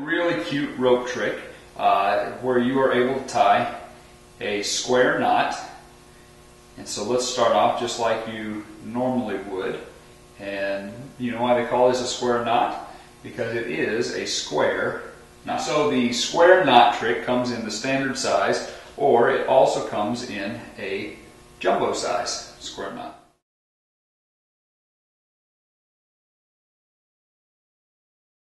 really cute rope trick uh, where you are able to tie a square knot. And so let's start off just like you normally would. And you know why they call this a square knot? Because it is a square knot. So the square knot trick comes in the standard size or it also comes in a jumbo size square knot.